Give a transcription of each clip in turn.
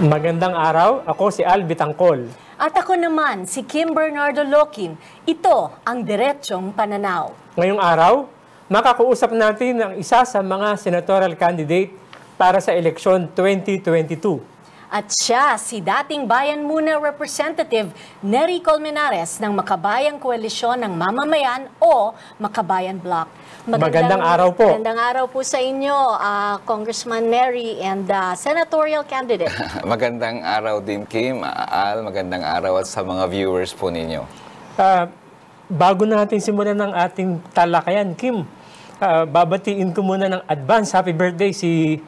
Magandang araw, ako si Albi Tangkol. At ako naman, si Kim Bernardo Lokin. Ito ang Diretsyong Pananaw. Ngayong araw, makakausap natin ang isa sa mga senatorial candidate para sa eleksyon 2022. At siya, si dating Bayan Muna Representative Nery Colmenares ng Makabayang Koalisyon ng Mamamayan o Makabayan Bloc. Magandang araw po. Magandang araw po sa inyo, ah, Congressman Nery and ah, senatorial candidate. Magandang araw din, Kim, Al. Magandang araw at sa mga viewers po ninyo. Ah, bago natin simulan ng ating talakayan, Kim, ah, babatiin ko muna ng advance happy birthday si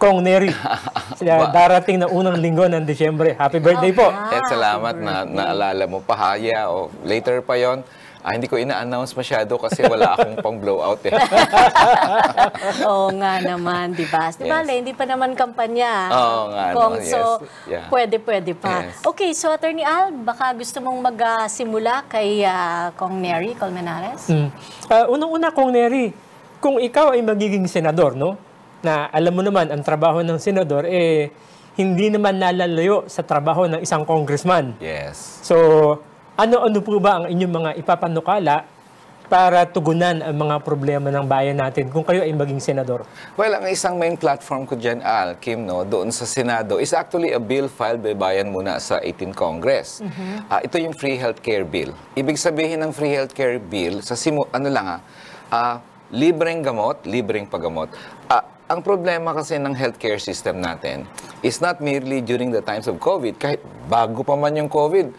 Kong Neri. Sila darating na unang linggo ng Disyembre. Happy birthday po. Eh, salamat na naalala mo pa, haya. O later pa yon. Ah, hindi ko ina-announce masyado kasi wala akong pang blowout eh. Oo nga naman, di ba? Di ba, Yes. Hindi pa naman kampanya. Oo nga, no, Kong, yes. So, Yeah. pwede, pwede pa. Yes. Okay, so Attorney Al, baka gusto mong magsimula kay ah, Kong Neri Colmenares? Mm. Ah, unang-una, Kong Neri, kung ikaw ay magiging senador, no? Na alam mo naman, ang trabaho ng senador, eh, hindi naman nalalayo sa trabaho ng isang congressman. Yes. So, ano-ano po ba ang inyong mga ipapanukala para tugunan ang mga problema ng bayan natin kung kayo ay maging senador? Well, ang isang main platform ko dyan, Al, Kim, no, doon sa Senado, is actually a bill filed by Bayan muna sa 18 Congress. Ah, ito yung free healthcare bill. Ibig sabihin ng free healthcare bill, sa simu, ano lang ha, ah, libreng gamot, libreng paggamot. Ah, ang problema kasi ng healthcare system natin is not merely during the times of COVID, kahit bago pa man yung COVID,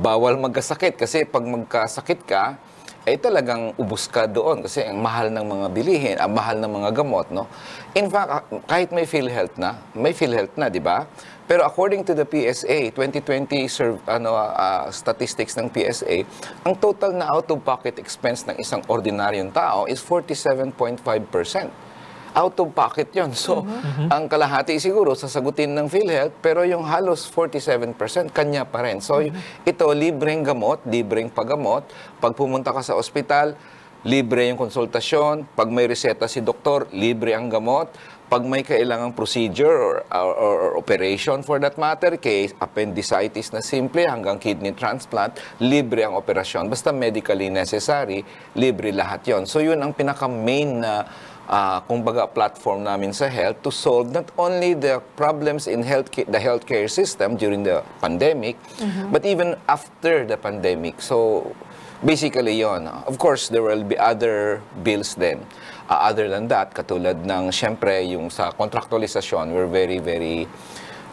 bawal magkasakit kasi pag magkasakit ka, eh talagang ubus ka doon kasi ang mahal ng mga bilihin, ang mahal ng mga gamot, no? In fact, ah, kahit may PhilHealth na, may PhilHealth na, di ba? Pero according to the PSA, 2020 serv, ano, ah, statistics ng PSA, ang total na out-of-pocket expense ng isang ordinaryong tao is 47.5% out of pocket yon. So, ang kalahati siguro sasagutin ng PhilHealth, pero yung halos 47% kanya pa rin. So, ito, libreng gamot, libreng paggamot. Pag pumunta ka sa ospital, libre yung konsultasyon. Pag may reseta si doktor, libre ang gamot. Pag may kailangang procedure or, or, or operation for that matter, case appendicitis na simple hanggang kidney transplant, libre ang operasyon. Basta medically necessary, libre lahat yon. So yun ang pinaka-main na uh, kumbaga platform namin sa health to solve not only the problems in health the healthcare system during the pandemic but even after the pandemic. So basically yon of course there will be other bills then Uh, other than that katulad ng syempre yung sa contractualization we're very very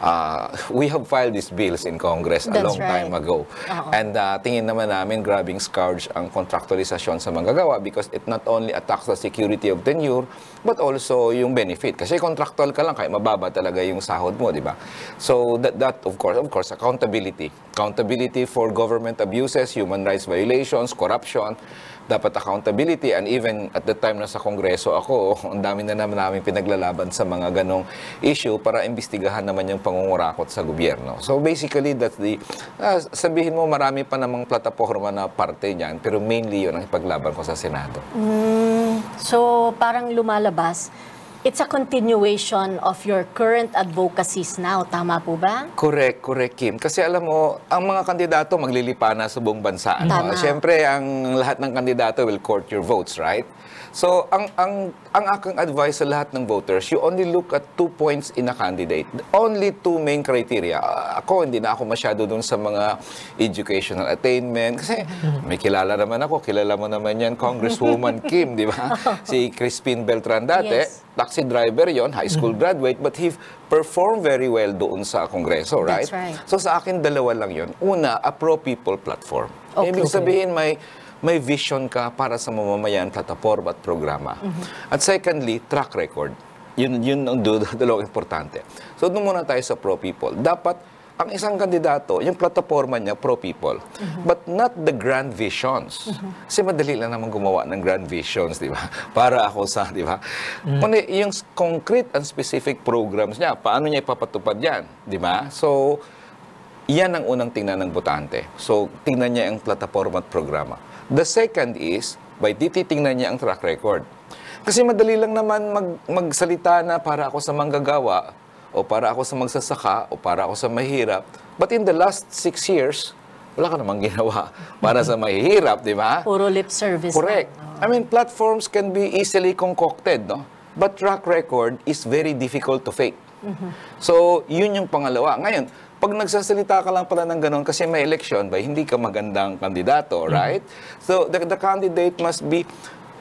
uh, we have filed these bills in Congress a That's long time right. ago Oo. and uh, tingin naman namin grabbing scourge ang contractualization sa manggagawa because it not only attacks the security of tenure but also yung benefit. Kasi contractual ka lang, kaya mababa talaga yung sahod mo, di ba? So that, that of course, of course, accountability. Accountability for government abuses, human rights violations, corruption, dapat accountability and even at the time na sa Kongreso ako, ang dami na naman namin pinaglalaban sa mga ganong issue para imbestigahan naman yung pangungurakot sa gobyerno. So basically, that's the, ah, sabihin mo marami pa namang plataforma na parte niyan, pero mainly yun ang ipaglaban ko sa Senado. So, parang lumalabas, it's a continuation of your current advocacies now. Tama po ba? Correct, correct, Kim. Kasi alam mo, ang mga kandidato maglilipana sa buong bansa. Tama. Siyempre, ang lahat ng kandidato will court your votes, right? So, ang ang ang aking advice sa lahat ng voters, you only look at two points in a candidate. Only two main criteria. Ah, Ako, hindi na ako masyado dun sa mga educational attainment. Kasi may kilala naman ako. Kilala mo naman yan, Congresswoman Kim, di ba? Si Crispin Beltran dati. Yes. Taxi driver yon high school graduate, but he performed very well doon sa Kongreso, right? That's right. So sa akin, dalawa lang yon. Una, a pro-people platform. Okay. Ibig sabihin, may may vision ka para sa mamamayan, plataforma at programa. Mm-hmm. At secondly, track record. Yun, yun ang dalawang importante. So doon muna tayo sa pro-people. Dapat ang isang kandidato, yung plataforma niya, pro-people. Mm-hmm. But not the grand visions. Kasi madali lang naman gumawa ng grand visions, di ba? Para ako sa, di ba? Kundi yung concrete and specific programs niya, paano niya ipapatupad yan, di ba? So, yan ang unang tingnan ng botante. So, tingnan niya ang plataforma at programa. The second is, by tititingnan niya ang track record. Kasi madali lang naman mag, magsalita na para ako sa manggagawa, o para ako sa magsasaka, o para ako sa mahirap. But in the last six years, wala ka namang ginawa para sa mahihirap, di ba? Puro lip service. Correct. I mean, platforms can be easily concocted, no? But track record is very difficult to fake. So, yun yung pangalawa. Ngayon, pag nagsasalita ka lang pala ng ganun kasi may election ba, hindi ka magandang kandidato, right? So, the, the candidate must be,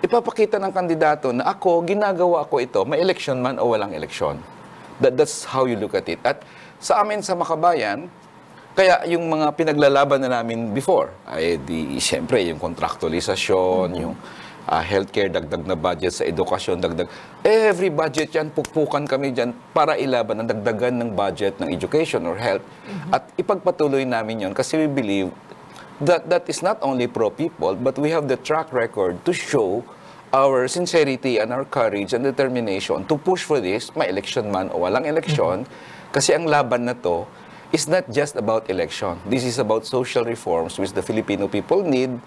ipapakita ng kandidato na ako, ginagawa ko ito, may election man o walang election. That, that's how you look at it. At sa amin sa Makabayan, kaya yung mga pinaglalaban na namin before, ay di, siyempre, yung contractualisasyon, yung ah, healthcare, dagdag na budget sa edukasyon, dagdag. Every budget yan, pukpukan kami dyan para ilaban ang dagdagan ng budget ng education or health. At ipagpatuloy namin yon kasi we believe that that is not only pro-people, but we have the track record to show our sincerity and our courage and determination to push for this, may election man o walang election, kasi ang laban na to is not just about election. This is about social reforms which the Filipino people need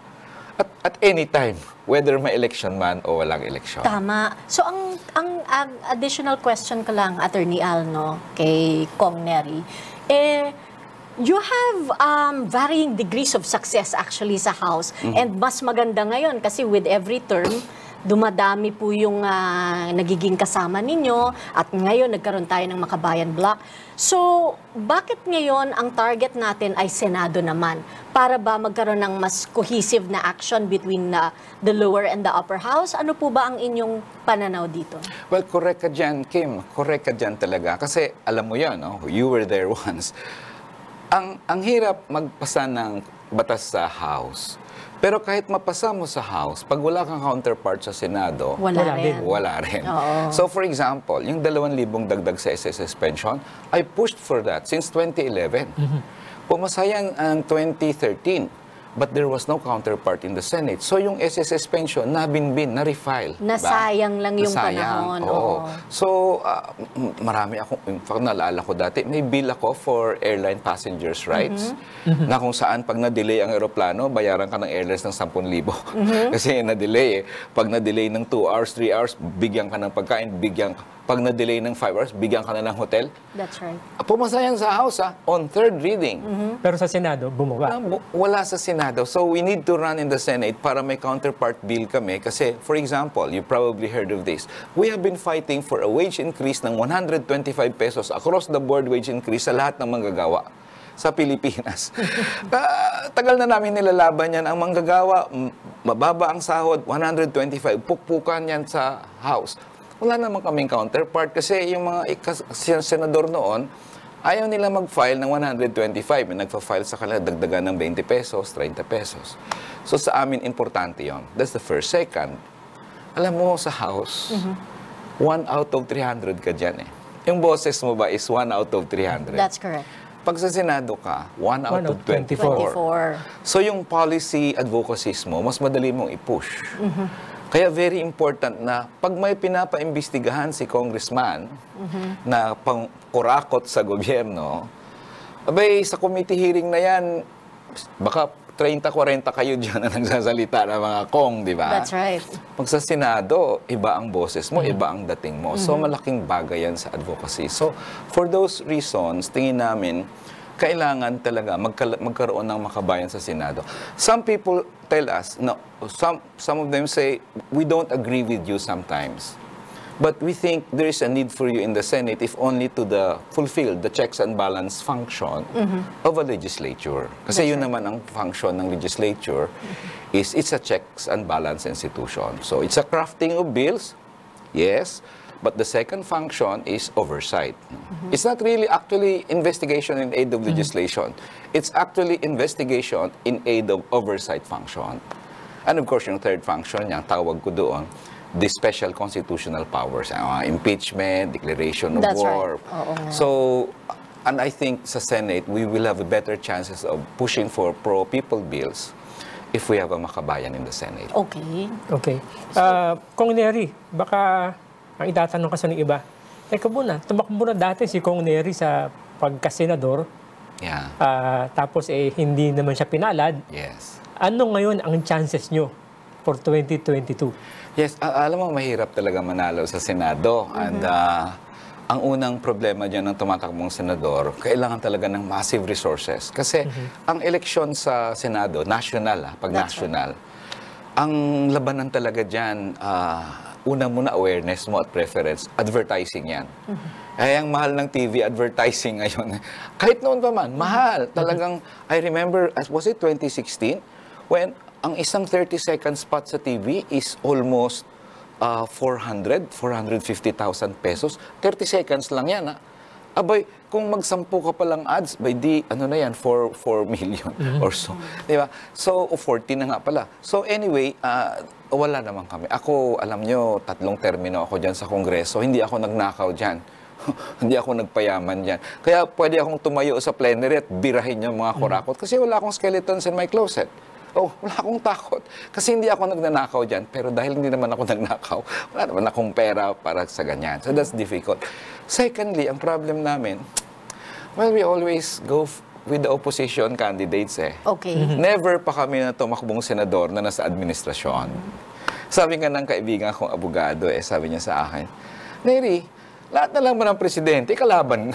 at, at any time, whether may election man o walang election. Tama. So ang ang ang additional question ko lang Attorney Al no kay Kong Neri eh you have um, varying degrees of success actually sa house and mas maganda ngayon kasi with every term dumadami po yung ah, nagiging kasama ninyo at ngayon nagkaroon tayo ng Makabayan Block. So, bakit ngayon ang target natin ay Senado naman? Para ba magkaroon ng mas cohesive na action between ah, the lower and the upper house? Ano po ba ang inyong pananaw dito? Well, correct ka dyan, Kim. Correct ka dyan talaga. Kasi alam mo yan, no? you were there once. Ang, ang hirap magpasa ng batas sa House. Pero kahit mapasa mo sa House, pag wala kang counterpart sa Senado, Wala, Wala rin. din. wala rin. Oo. So for example, yung 2,000 dagdag sa SSS pension, I pushed for that since 2011. Pumasayang ang 2013, but there was no counterpart in the Senate. So yung SSS pension, nabinbin, na-refile. ba? Nasayang lang yung Nasayang, panahon, oo. oo. So, m- marami ako, in fact, naalala ko dati, may bill ako for airline passengers rights, Mm-hmm. na kung saan pag na-delay ang aeroplano, bayaran ka ng airlines ng 10,000. Mm-hmm. Kasi na-delay eh. Pag na-delay ng 2 hours, 3 hours, bigyan ka ng pagkain, bigyan ka. Pag na-delay ng 5 hours, bigyan ka na ng hotel. That's right. Pumasayang sa House, ah, on third reading. Mm-hmm. Pero sa Senado, bumaba. Wala, bu- wala sa Senado. So we need to run in the Senate para may counterpart bill kami. Kasi, for example, you probably heard of this. We have been fighting for a wage increase ng 125 pesos across the board wage increase sa lahat ng manggagawa sa Pilipinas. Ah, tagal na namin nilalaban yan. Ang manggagawa, mababa ang sahod, 125. Pukpukan yan sa House. Wala naman kaming counterpart kasi yung mga senador noon, ayaw nila mag-file ng 125. May nagpa-file sa kanila, dagdagan ng 20 pesos, 30 pesos. So sa amin, importante yon. That's the first. Second, alam mo sa house, one out of 300 ka dyan eh. Yung boses mo ba is one out of 300? That's correct. Pag sa Senado ka, one out One of out 24. 24. So yung policy advocacies mo, mas madali mong i-push. Kaya very important na pag may pinapaimbestigahan si congressman na pang kurakot sa gobyerno, abay sa committee hearing na yan, baka 30-40 kayo dyan na nagsasalita ng mga kong, di ba? That's right. Pag sa Senado, iba ang boses mo, iba ang dating mo. So, malaking bagay yan sa advocacy. So, for those reasons, tingin namin, kailangan talaga magkala- magkaroon ng makabayan sa Senado. Some people tell us, no, some, some of them say, we don't agree with you sometimes. But we think there is a need for you in the Senate if only to the fulfill the checks and balance function of a legislature. Kasi yun naman ang function ng legislature is it's a checks and balance institution. So it's a crafting of bills, yes, but the second function is oversight. It's not really actually investigation in aid of legislation. It's actually investigation in aid of oversight function. And of course, yung third function ang tawag ko doon, the special constitutional powers, uh, impeachment, declaration of That's right. war. Oo nga. So, and I think sa Senate, we will have better chances of pushing for pro-people bills if we have a makabayan in the Senate. Okay. Okay. Uh, Kong Neri, baka ang itatanong kasi ng iba, teka muna, tumakbo na dati si Kong Neri sa pagkasenador, Yeah. ah, tapos eh hindi naman siya pinalad. Yes. Ano ngayon ang chances nyo for 2022? Yes, a- alam mo, mahirap talaga manalo sa Senado. And uh, ang unang problema dyan ng tumatakbong senador, kailangan talaga ng massive resources. Kasi ang eleksyon sa Senado, national, ah, pag That's right. national, ang labanan talaga dyan, ah, una muna awareness mo at preference, advertising yan. Ay, ang mahal ng TV advertising ngayon. Kahit noon pa man, mahal. Talagang, I remember, as was it 2016? When ang isang 30-second spot sa TV is almost uh, 400, 450,000 pesos. 30 seconds lang yan, ha? Abay, kung magsampu ka palang ads, by di, ano na yan, 4, 4 million or so. Di ba? So, o 40 na nga pala. So, anyway, ah, wala naman kami. Ako, alam nyo, tatlong termino ako dyan sa Kongreso. Hindi ako nagnakaw dyan. Hindi ako nagpayaman dyan. Kaya pwede akong tumayo sa plenary at birahin yung mga kurakot kasi wala akong skeletons in my closet. Oh, wala akong takot. Kasi hindi ako nagnanakaw dyan. Pero dahil hindi naman ako nagnakaw, wala naman akong pera para sa ganyan. So that's difficult. Secondly, ang problem namin, well, we always go with the opposition candidates eh. Okay. Never pa kami na tumakbong senador na nasa administrasyon. Sabi nga ng kaibigan kong abogado eh, sabi niya sa akin, Neri, lahat na lang mo ng presidente, kalaban.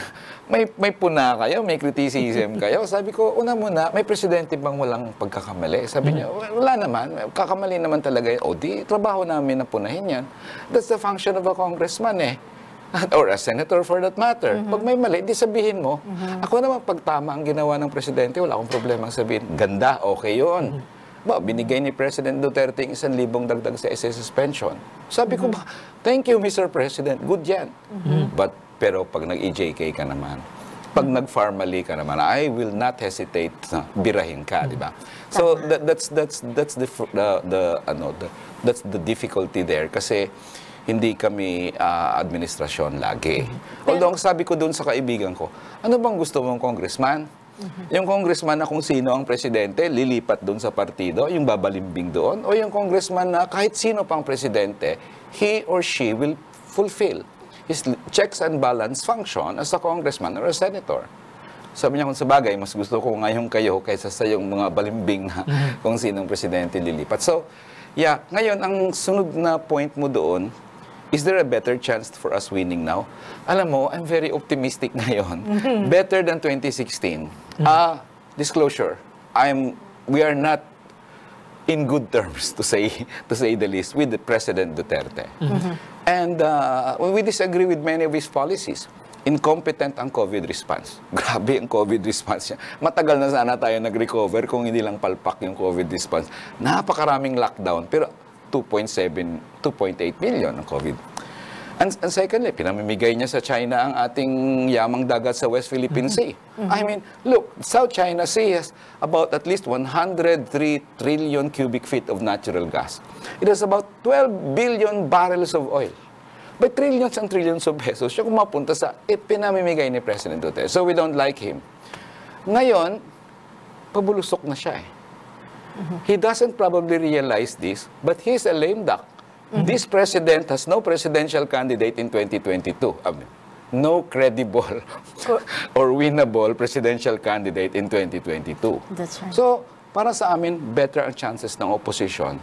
May, may puna kayo, may criticism kayo. Sabi ko, una muna, may presidente bang walang pagkakamali? Sabi niya, wala naman. Kakamali naman talaga. O di, trabaho namin na punahin yan. That's the function of a congressman eh. Or a senator for that matter. Pag may mali, di sabihin mo. Ako naman, pag tama ang ginawa ng presidente, wala akong problema sabihin. Ganda, okay yun. Ba, binigay ni President Duterte yung isang libong dagdag sa SS suspension. Sabi ko ba, thank you, Mr. President. Good yan. But, pero pag nag-EJK ka naman, pag nag-formally ka naman, I will not hesitate na birahin ka, di ba? So that, that's that's that's the, the the ano the, that's the difficulty there kasi hindi kami ah, administrasyon lagi. Although ang sabi ko doon sa kaibigan ko, ano bang gusto mong congressman? Yung congressman na kung sino ang presidente, lilipat doon sa partido, yung babalimbing doon, o yung congressman na kahit sino pang presidente, he or she will fulfill his checks and balance function as a congressman or a senator. Sabi niya kung sa bagay, mas gusto ko ngayon kayo kaysa sa yung mga balimbing na kung sinong presidente lilipat. So, yeah, ngayon, ang sunod na point mo doon, is there a better chance for us winning now? Alam mo, I'm very optimistic ngayon. Better than 2016. Ah, disclosure, I'm, we are not in good terms to say to say the least with the President Duterte. And uh, we disagree with many of his policies. Incompetent ang COVID response. Grabe ang COVID response niya. Matagal na sana tayo nag-recover kung hindi lang palpak yung COVID response. Napakaraming lockdown, pero 2.7, 2.8 million ang COVID. And, and secondly, pinamimigay niya sa China ang ating yamang dagat sa West Philippine Sea. I mean, look, South China Sea has about at least 103 trillion cubic feet of natural gas. It has about 12 billion barrels of oil. By trillions and trillions of pesos, siya kumapunta sa eh, pinamimigay ni President Duterte. So we don't like him. Ngayon, pabulusok na siya eh. He doesn't probably realize this, but he's a lame duck. This president has no presidential candidate in 2022. I mean, no credible or winnable presidential candidate in 2022. That's right. So, para sa amin, better ang chances ng opposition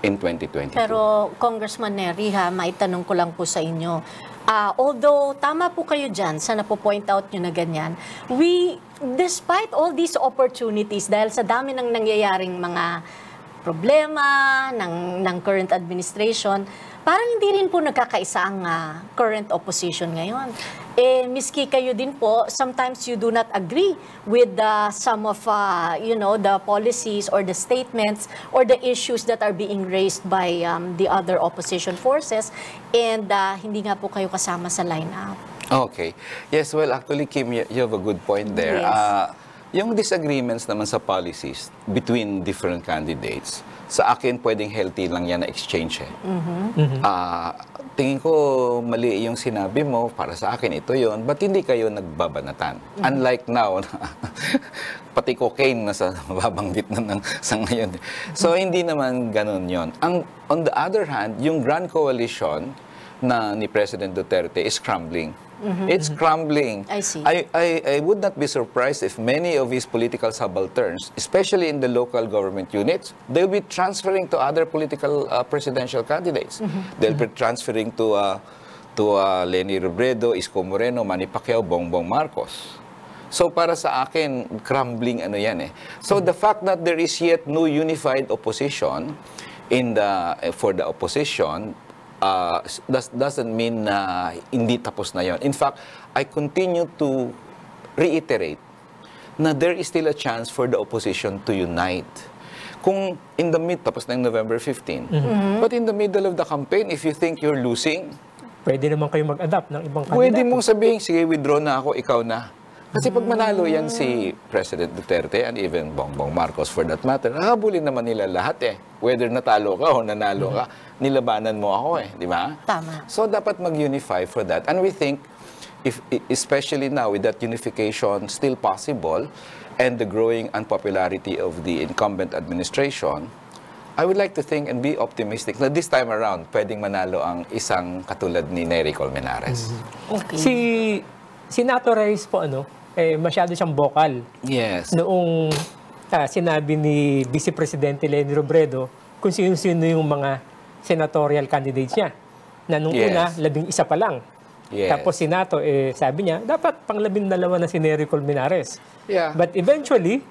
in 2022. Pero Congressman Neri ha, maitanong ko lang po sa inyo. Ah, although tama po kayo dyan sa napo-point out nyo na ganyan, we, despite all these opportunities, dahil sa dami ng nangyayaring mga problema ng, ng current administration, parang hindi rin po nagkakaisa ang ah, current opposition ngayon. Eh, miski kayo din po, sometimes you do not agree with the, some of, ah, you know, the policies or the statements or the issues that are being raised by um, the other opposition forces and ah, hindi nga po kayo kasama sa lineup. Okay. Yes, well, actually, Kim, you you have a good point there. Yes. Ah, yung disagreements naman sa policies between different candidates, sa akin, pwedeng healthy lang yan na exchange eh. Ah, tingin ko mali yung sinabi mo, para sa akin ito yon but hindi kayo nagbabanatan. Unlike now, pati cocaine na sa mababanggit na ng, sa ngayon. So, hindi naman ganun yon Ang, on the other hand, yung Grand Coalition na ni President Duterte is crumbling. It's crumbling. I see. I, I, I would not be surprised if many of his political subalterns, especially in the local government units, they'll be transferring to other political uh, presidential candidates. They'll be transferring to uh, to uh, Lenny Robredo, Isko Moreno, Manny Pacquiao, Bongbong Marcos. So para sa akin, crumbling ano yan eh. So the fact that there is yet no unified opposition in the eh, for the opposition uh, does, doesn't mean na hindi tapos na yon. In fact, I continue to reiterate na there is still a chance for the opposition to unite. Kung in the mid, tapos na yung November 15, but in the middle of the campaign, if you think you're losing, Pwede naman kayo mag-adapt ng ibang kandidato. Pwede mong sabihin, sige, withdraw na ako, ikaw na. Kasi pag manalo yan si President Duterte and even Bongbong Marcos for that matter, hahabulin naman nila lahat eh. Whether natalo ka o nanalo ka, nilabanan mo ako eh, di ba? Tama. So dapat mag-unify for that. And we think, if, especially now with that unification still possible and the growing unpopularity of the incumbent administration, I would like to think and be optimistic na this time around, pwedeng manalo ang isang katulad ni Nery Colmenares. Okay. Si Senator Reyes po, ano, eh, masyado siyang vocal. Yes. Noong ah, sinabi ni Vice Presidente Lenny Robredo kung sino-sino yung mga senatorial candidates niya. Na nung Yes. una, labing isa pa lang. Yes. Tapos Senato, eh, sabi niya, dapat pang labing dalawa na si Nery Colmenares. Yeah. But eventually,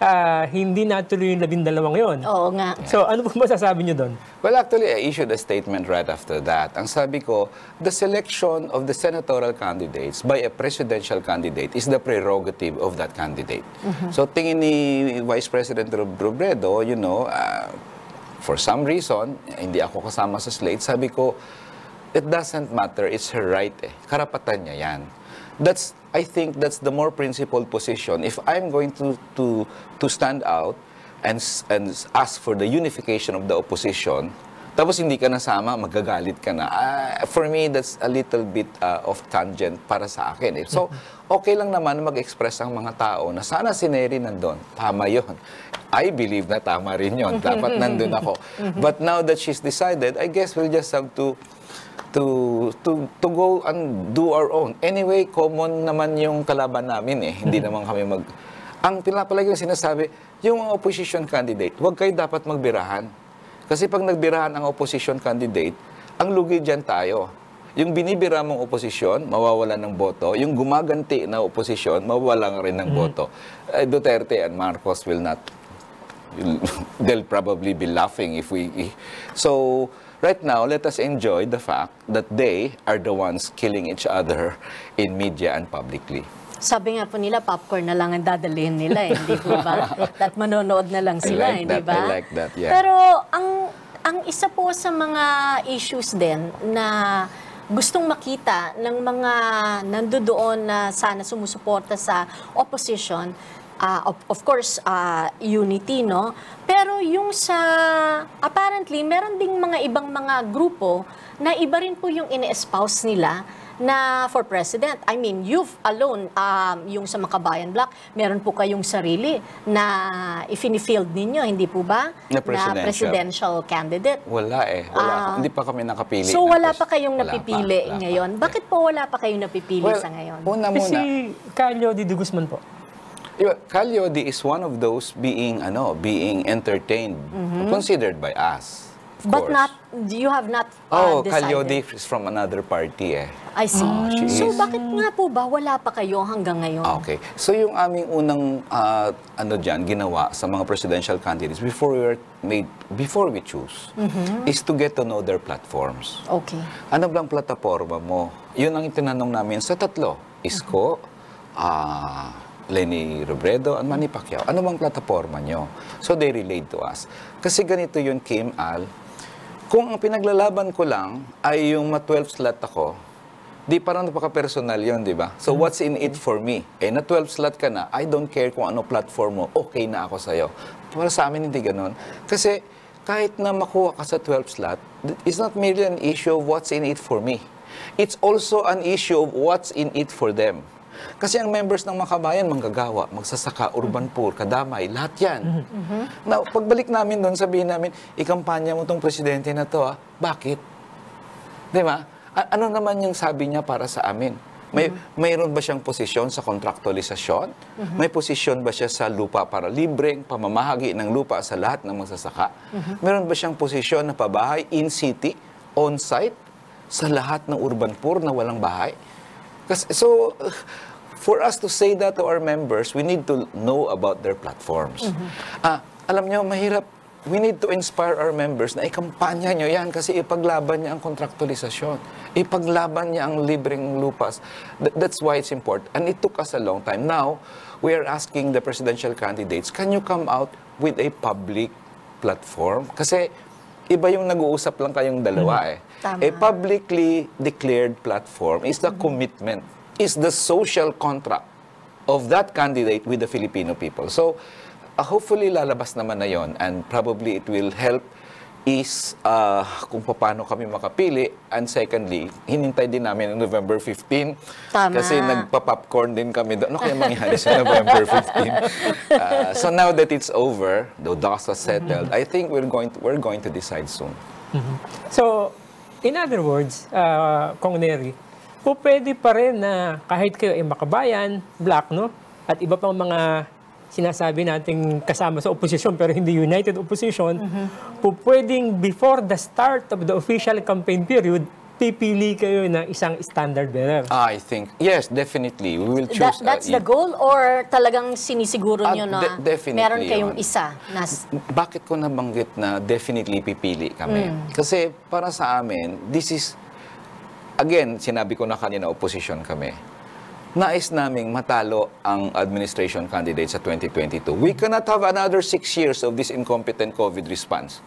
ah, hindi natuloy yung labing dalawang yon. Oo nga. So ano po masasabi niyo doon? Well, actually, I issued a statement right after that. Ang sabi ko, the selection of the senatorial candidates by a presidential candidate is the prerogative of that candidate. So, tingin ni Vice President Rob- Robredo, you know, uh, for some reason, hindi ako kasama sa slate, sabi ko, it doesn't matter, it's her right eh. Karapatan niya yan. That's, I think that's the more principled position. If I'm going to, to, to stand out and, and ask for the unification of the opposition, tapos hindi ka nasama, magagalit ka na. Ah, for me, that's a little bit uh, of tangent para sa akin. Eh. So, okay lang naman mag-express ang mga tao na sana si Neri nandun. Tama yon. I believe na tama rin yon. Dapat nandun ako. But now that she's decided, I guess we'll just have to to to to go and do our own. Anyway, common naman yung kalaban namin eh. Hindi naman kami mag Ang pinapalagi yung sinasabi, yung mga opposition candidate, huwag kayo dapat magbirahan. Kasi pag nagbirahan ang opposition candidate, ang lugi dyan tayo. Yung binibira mong oposisyon, mawawala ng boto. Yung gumaganti na oposisyon, mawawala rin ng boto. Eh, Duterte and Marcos will not they'll probably be laughing if we so right now let us enjoy the fact that they are the ones killing each other in media and publicly Sabi nga po nila, popcorn na lang ang dadalhin nila, eh, hindi po ba? At manonood na lang sila, like hindi that, ba? I like that, yeah. Pero ang ang isa po sa mga issues din na gustong makita ng mga nandoon na sana sumusuporta sa opposition, ah, of, of course, ah, unity, no? Pero yung sa, apparently, meron ding mga ibang mga grupo na iba rin po yung ine-espouse nila na for president. I mean, youth alone, um, yung sa Makabayan Block, meron po kayong sarili na ifinifield ninyo, hindi po ba? Na presidential. presidential candidate. wala eh wala Ah. hindi pa kami nakapili So ng wala pa kayong wala pa, napipili pa. ngayon. Bakit po wala pa kayong napipili well, sa ngayon? una muna si Calio Di Guzman po. Diba, Calyodi is one of those being ano being entertained considered by us Mm-hmm. But course. not, you have not uh, Oh. Calyodi is from another party eh. I see. she so is. bakit nga po ba wala pa kayo hanggang ngayon? Ah, Okay. So yung aming unang ah, ano diyan ginawa sa mga presidential candidates before we were made before we choose is to get to know their platforms. Okay. Ano bang plataforma mo? Yun ang tinanong namin sa tatlo. Isko, ah, Lenny Robredo, and Manny Pacquiao. Ano bang plataforma nyo? So they relayed to us. Kasi ganito yun, Kim, Al. Kung ang pinaglalaban ko lang ay yung ma-12 slot ako, di parang napaka-personal yun, di ba? So what's in it for me? Eh, na 12 slot ka na, I don't care kung ano platform mo, okay na ako sa'yo. Para sa amin, hindi ganun. Kasi kahit na makuha ka sa 12 slot, it's not merely an issue of what's in it for me. It's also an issue of what's in it for them. Kasi ang members ng Makabayan, manggagawa, magsasaka, urban poor, kadamay, lahat yan. Now, pagbalik namin doon, sabihin namin, ikampanya mo tong presidente na to, ah. Bakit? Di ba? Ano naman yung sabi niya para sa amin? May mayroon ba siyang posisyon sa kontraktualisasyon? May posisyon ba siya sa lupa para libreng pamamahagi ng lupa sa lahat ng magsasaka? Meron ba siyang posisyon na pabahay in city, on site? sa lahat ng urban poor na walang bahay. Kasi, so, for us to say that to our members, we need to know about their platforms. Ah, alam nyo, mahirap. We need to inspire our members na ikampanya nyo yan kasi ipaglaban niya ang kontraktualisasyon. Ipaglaban niya ang libreng lupas. Th- that's why it's important. And it took us a long time. Now, we are asking the presidential candidates, can you come out with a public platform? Kasi iba yung nag-uusap lang kayong dalawa eh. Tama. A publicly declared platform is the commitment, is the social contract of that candidate with the Filipino people. So, uh, hopefully lalabas naman na yon and probably it will help is uh, kung paano kami makapili and secondly, hinintay din namin ang November 15 Tama. kasi nagpa-popcorn din kami doon. Ano kaya mangyari sa November 15? Uh, so now that it's over, the dust has settled, I think we're going to, we're going to decide soon. So, in other words, uh, Kong Neri, po pwede pa rin na kahit kayo ay makabayan, black, no? At iba pang mga sinasabi nating kasama sa opposition pero hindi united opposition, po pwedeng before the start of the official campaign period, pipili kayo ng isang standard bearer. I think, yes, definitely. We will choose. That, that's uh, the goal or talagang sinisiguro Ah, nyo na de- meron kayong yun. isa na bakit ko nabanggit na definitely pipili kami? Mm. Kasi para sa amin, this is, again, sinabi ko na kanina, opposition kami. Nais naming matalo ang administration candidate sa 2022. We cannot have another six years of this incompetent COVID response.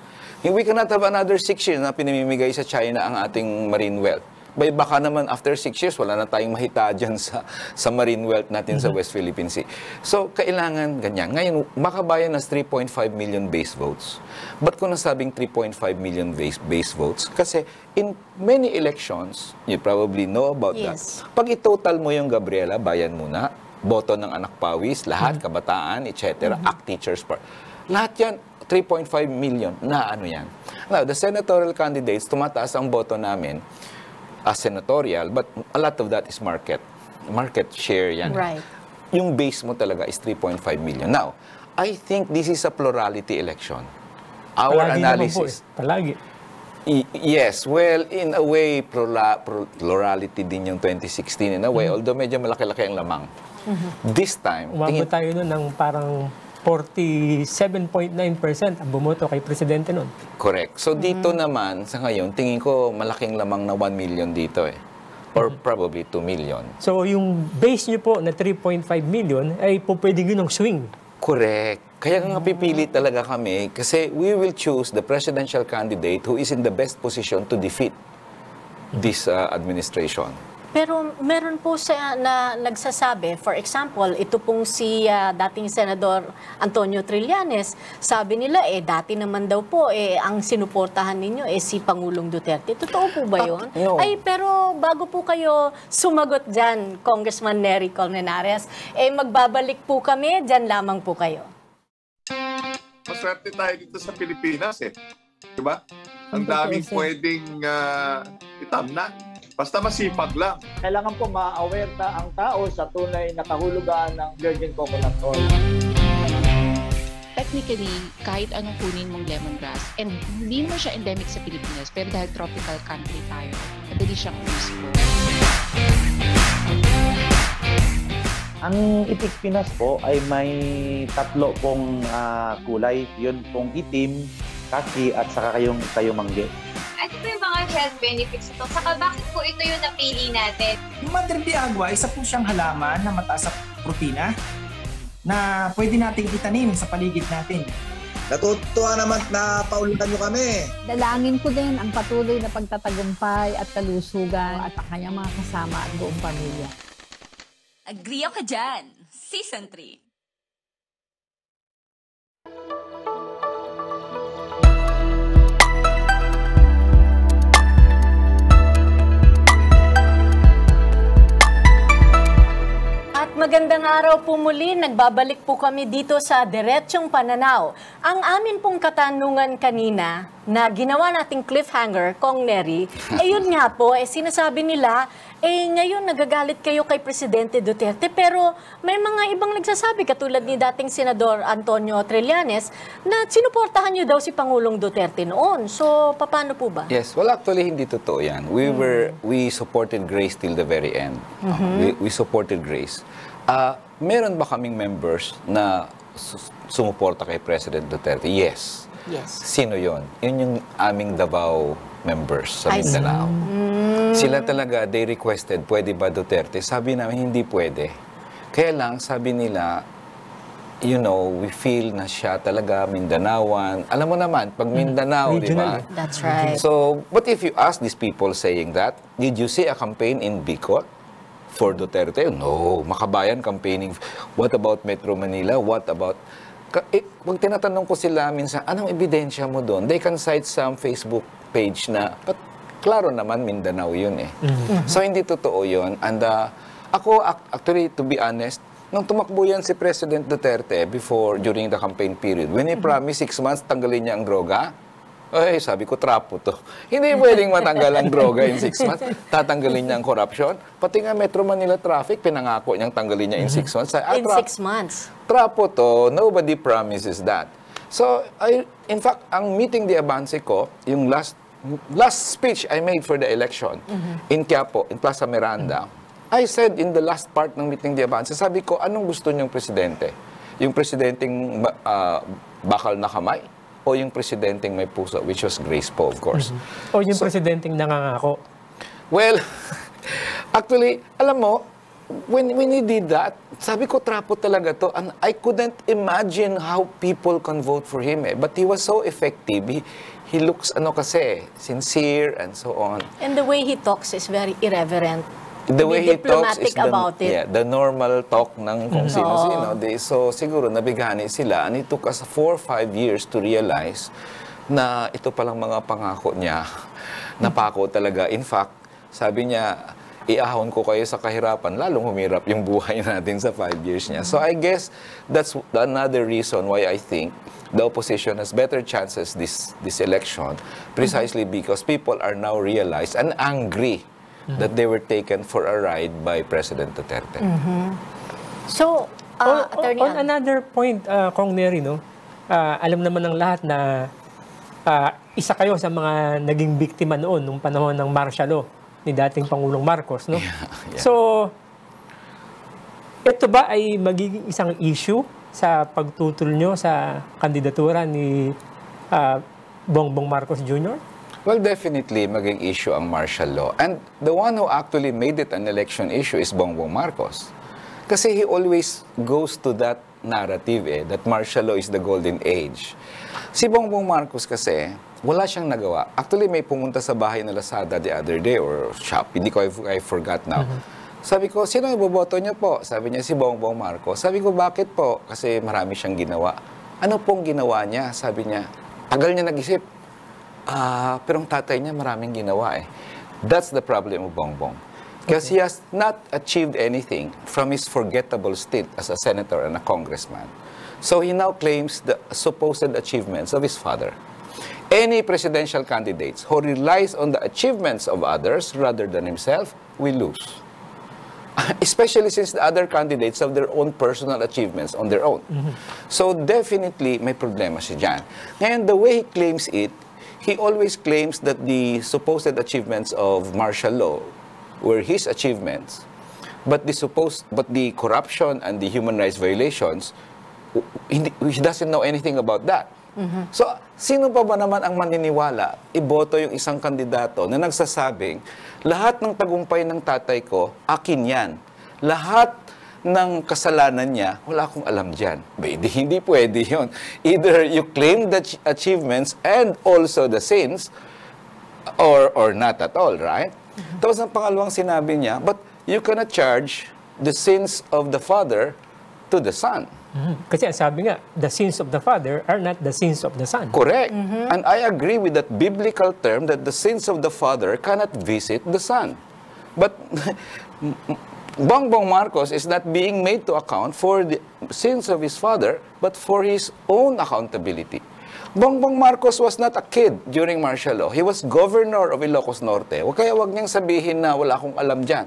We cannot have another six years na pinamimigay sa China ang ating marine wealth. Bay, baka naman after six years, wala na tayong mahita dyan sa, sa marine wealth natin sa West Philippine Sea. So, kailangan ganyan. Ngayon, makabayan ng 3.5 million base votes. Ba't ko nasabing 3.5 million base, base votes? Kasi in many elections, you probably know about Yes. that. Pag i-total mo yung Gabriela, bayan muna, boto ng anak pawis, lahat, kabataan, etc., ACT teachers part. Lahat yan, 3.5 million na ano yan. Now, the senatorial candidates, tumataas ang boto namin as senatorial, but a lot of that is market. Market share yan. Right. Yung base mo talaga is 3.5 million. Now, I think this is a plurality election. Our Palagi naman po analysis. eh. Palagi. Yes, well, in a way, plurality din yung 2016 in a way, although medyo malaki-laki ang lamang. This time, Umabot tingin, tayo nun ng parang 47.9% ang bumoto kay Presidente nun. correct. So dito naman, sa ngayon, tingin ko malaking lamang na 1 million dito eh. Or probably 2 million. So yung base nyo po na 3.5 million ay po pwedeng yun ang swing. Correct. Kaya nga pipili talaga kami kasi we will choose the presidential candidate who is in the best position to defeat this uh, administration. Pero meron po sa na nagsasabi, for example, ito pong si ah, dating Senador Antonio Trillanes, sabi nila eh dati naman daw po eh ang sinuportahan ninyo eh si Pangulong Duterte. Totoo po ba 'yon? Ah, no. Ay pero bago po kayo sumagot diyan, Congressman Nery Colmenares, eh magbabalik po kami, diyan lamang po kayo. maswerte tayo dito sa Pilipinas eh. Di ba? Ang daming pwedeng uh, itamnan. Basta masipag lang. kailangan po ma-aware ta ang tao sa tunay na kahulugan ng virgin coconut oil. technically, kahit anong kunin mong lemongrass, and hindi mo siya endemic sa Pilipinas, pero dahil tropical country tayo, madali siyang useful. Ang itik Pinas po ay may tatlo pong ah, kulay. Yun pong itim, kaki at saka kayong kayumangge. Ano po yung mga health benefits ito? Saka bakit po ito yung napili natin? Yung Madre de Agua, isa po siyang halaman na mataas sa protina na pwede nating itanim sa paligid natin. Natutuwa naman na paulutan nyo kami. Dalangin ko din ang patuloy na pagtatagumpay at kalusugan at ang kanyang mga kasama at buong pamilya. Agree ako dyan! Season 3. Magandang araw po muli, nagbabalik po kami dito sa Diretsyong Pananaw. ang amin pong katanungan kanina na ginawa nating cliffhanger, Kong Neri, eh nga po, eh sinasabi nila, eh ngayon nagagalit kayo kay Presidente Duterte, pero may mga ibang nagsasabi, katulad ni dating Senador Antonio Trillanes, na sinuportahan niyo daw si Pangulong Duterte noon. So, paano po ba? Yes, well actually hindi totoo yan. We were we supported Grace till the very end. Uh, we, we supported Grace. Ah, meron ba kaming members na sumuporta kay President Duterte? Yes. Yes. Sino yon? Yun yung aming Davao members sa I see. Sila talaga, they requested, pwede ba Duterte? Sabi namin, hindi pwede. Kaya lang, sabi nila, you know, we feel na siya talaga Mindanaoan. Alam mo naman, pag Mindanao, di ba? That's right. So, but if you ask these people saying that, did you see a campaign in Bicol for Duterte? No. Makabayan campaigning. What about Metro Manila? What about... Eh, pag tinatanong ko sila minsan, anong ebidensya mo doon? They can cite some Facebook page na, but klaro naman Mindanao yun eh. So, hindi totoo yun. And uh, ako, ac- actually, to be honest, nung tumakbo yan si President Duterte before, during the campaign period, when he promised six months, tanggalin niya ang droga, ay, sabi ko, trapo to. Hindi pwedeng matanggal ang droga in six months. Tatanggalin niya ang corruption. Pati nga Metro Manila traffic, pinangako niyang tanggalin niya in six months. Ah, In six months. trapo to, nobody promises that. So, I, in fact, ang meeting di Avance ko, yung last last speech I made for the election in Quiapo, in Plaza Miranda, I said in the last part ng meeting di Avance, sabi ko, anong gusto niyong presidente? Yung presidenteng ah, bakal na kamay? O yung presidenteng may puso, which was Grace po, of course. O yung presidenteng nangangako. Well, actually, alam mo, when, when he did that, sabi ko, trapo talaga to. And I couldn't imagine how people can vote for him eh. But he was so effective. He, he looks, ano kasi, sincere and so on. And the way he talks is very irreverent. The way he talks is the, about it. yeah, the normal talk ng kung Mhm. sino-sino. They- So, siguro, nabigani sila. And it took us four or five years to realize na ito palang mga pangako niya. Napako talaga. In fact, sabi niya, iahon ko kayo sa kahirapan, lalong humirap yung buhay natin sa five years niya. So I guess that's another reason why I think the opposition has better chances this this election, precisely because people are now realized and angry that they were taken for a ride by President Duterte. So, uh, on, Attorney on Al- another point, uh, Kong Neri, no? Ah, alam naman ng lahat na ah, isa kayo sa mga naging biktima noon nung panahon ng martial law ni dating Pangulong Marcos, no? So, ito ba ay magiging isang issue sa pagtutol nyo sa kandidatura ni ah, Bongbong Marcos Jr.? Well, definitely maging issue ang martial law. And the one who actually made it an election issue is Bongbong Marcos. Kasi he always goes to that narrative eh, that martial law is the golden age. Si Bongbong Marcos kasi, wala siyang nagawa. Actually, may pumunta sa bahay na Lazada the other day or shop, hindi ko, I, I forgot now. Sabi ko, sino ang iboboto niyo po? Sabi niya, si Bongbong Marcos. Sabi ko, bakit po? Kasi marami siyang ginawa. Ano pong ginawa niya? Sabi niya, tagal niya nag-isip. Ah, pero ang tatay niya maraming ginawa eh. That's the problem of Bongbong. Because he has not achieved anything from his forgettable stint as a senator and a congressman. So he now claims the supposed achievements of his father. Any presidential candidates who relies on the achievements of others rather than himself will lose. Especially since the other candidates have their own personal achievements on their own. Mm-hmm. So definitely may problema si Jan. Ngayon, the way he claims it, he always claims that the supposed achievements of martial law were his achievements, but the supposed, but the corruption and the human rights violations, hindi, he doesn't know anything about that. So, sino pa ba naman ang maniniwala, iboto yung isang kandidato na nagsasabing, lahat ng tagumpay ng tatay ko, akin yan. Lahat ng kasalanan niya, wala akong alam dyan. Hindi, hindi pwede yun. Either you claim the ach- achievements and also the sins, or, or not at all, right? Tapos ang pangalawang sinabi niya, but you cannot charge the sins of the father to the son. Kasi ang sabi nga, the sins of the father are not the sins of the son. Correct. And I agree with that biblical term that the sins of the father cannot visit the son. But Bongbong Marcos is not being made to account for the sins of his father, but for his own accountability. Bongbong Marcos was not a kid during martial law. He was governor of Ilocos Norte. Huwag kaya wag niyang sabihin na wala akong alam dyan.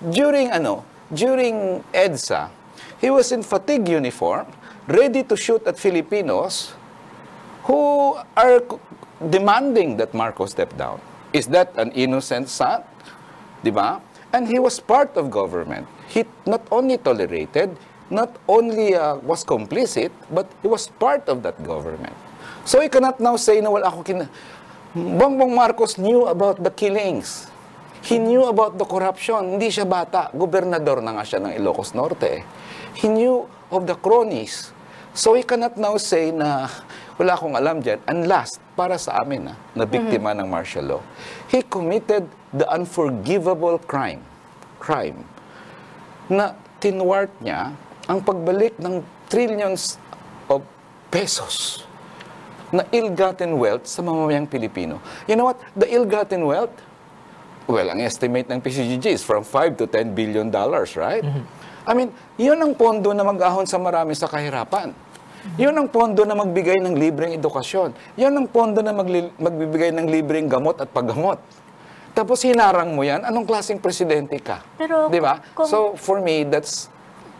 During ano, during EDSA, he was in fatigue uniform, ready to shoot at Filipinos who are demanding that Marcos step down. Is that an innocent son? Di ba? And he was part of government. He not only tolerated, not only uh, was complicit, but he was part of that government. So you cannot now say na wala ako kin... Bongbong Marcos knew about the killings. He knew about the corruption. Hindi siya bata. Gobernador na nga siya ng Ilocos Norte. He knew of the cronies. So he cannot now say na wala akong alam dyan. And last, para sa amin, ah, na biktima ng martial law, he committed the unforgivable crime, crime, na tinwart niya ang pagbalik ng trillions of pesos na ill-gotten wealth sa mamamayang Pilipino. You know what? The ill-gotten wealth, well, ang estimate ng PCGG is from 5 to 10 billion dollars, right? I mean, yun ang pondo na mag-ahon sa marami sa kahirapan. Yun ang pondo na magbigay ng libreng edukasyon. Yun ang pondo na magbibigay ng libreng gamot at paggamot. Tapos hinarang mo yan, anong klaseng presidente ka? Pero Di ba? kung- So, for me, that's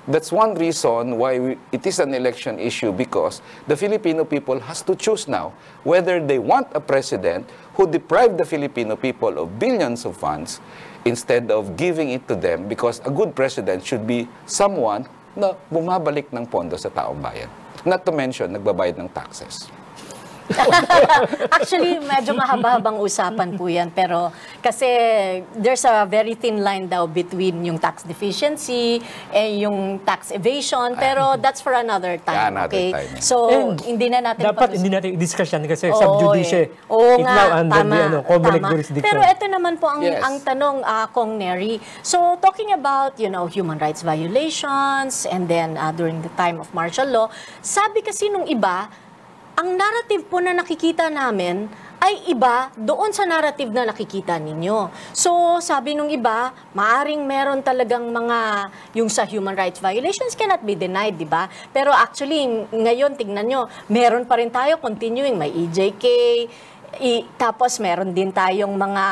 that's one reason why we, it is an election issue because the Filipino people has to choose now whether they want a president who deprived the Filipino people of billions of funds instead of giving it to them because a good president should be someone na bumabalik ng pondo sa taong bayan. Not to mention, nagbabayad ng taxes. Actually, medyo mahaba-habang usapan po yan. Pero kasi there's a very thin line daw between yung tax deficiency and yung tax evasion. Pero that's for another time. Yeah, another okay? time. So, And hindi na natin Dapat hindi natin i-discuss yan kasi Oo, sub-judice. eh. Oo It nga, now under tama, the ano, tama. jurisdiction. Pero ito naman po ang, Yes. ang tanong, uh, Kong Neri. So, talking about, you know, human rights violations and then uh, during the time of martial law, sabi kasi nung iba, ang narrative po na nakikita namin ay iba doon sa narrative na nakikita ninyo. So, sabi nung iba, maaring meron talagang mga, yung sa human rights violations cannot be denied, di ba? Pero actually, ngayon, tingnan nyo, meron pa rin tayo continuing, may EJK, i- tapos meron din tayong mga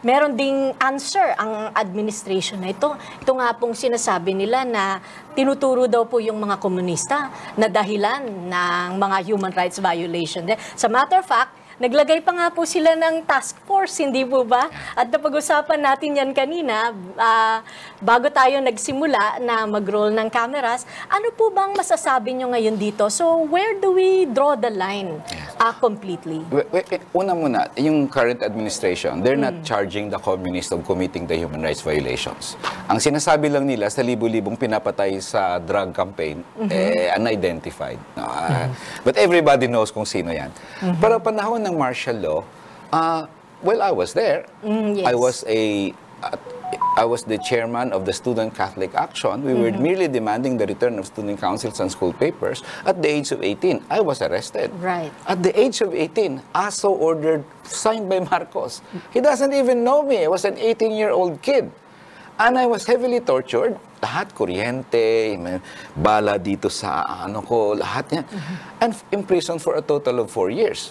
meron ding answer ang administration na ito. Ito nga pong sinasabi nila na tinuturo daw po yung mga komunista na dahilan ng mga human rights violation. Sa matter of fact, Naglagay pa nga po sila ng task force, hindi po ba? At napag-usapan natin yan kanina, ah, bago tayo nagsimula na mag-roll ng cameras, ano po bang masasabi nyo ngayon dito? So, where do we draw the line ah, completely? Eh, Una muna, yung current administration, they're not charging the communists of committing the human rights violations. Ang sinasabi lang nila sa libo-libong pinapatay sa drug campaign, eh, unidentified. No? Ah, But everybody knows kung sino yan. Pero panahon ng martial law, ah, well, I was there. Mm, yes. I was a at- I was the chairman of the Student Catholic Action. We were merely demanding the return of student councils and school papers at the age of 18. I was arrested. Right. At the age of 18, ASO ordered, signed by Marcos. He doesn't even know me. I was an 18-year-old kid. And I was heavily tortured. Lahat kuryente, may bala dito sa ano ko, lahat yan. And imprisoned for a total of four years.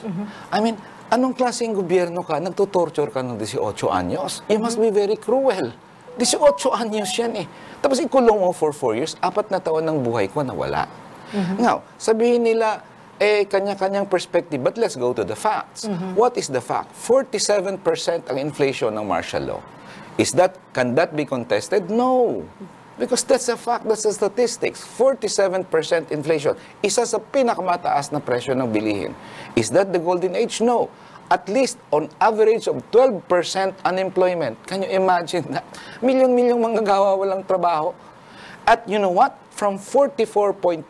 I mean, anong klaseng gobyerno ka, nagtutorture ka ng 18 anyos? You must be very cruel. 18 anyos yan eh. Tapos ikulong mo for four years, apat na taon ng buhay ko nawala. Now, sabihin nila, eh, kanya-kanyang perspective, but let's go to the facts. What is the fact? 47% ang inflation ng martial law. Is that, can that be contested? No. Because that's a fact, that's the statistics. 47% inflation. Isa sa pinakamataas na presyo ng bilihin. Is that the golden age? No. At least on average of 12% unemployment. Can you imagine that? Milyon-milyong manggagawa walang trabaho. At you know what? From 44.2%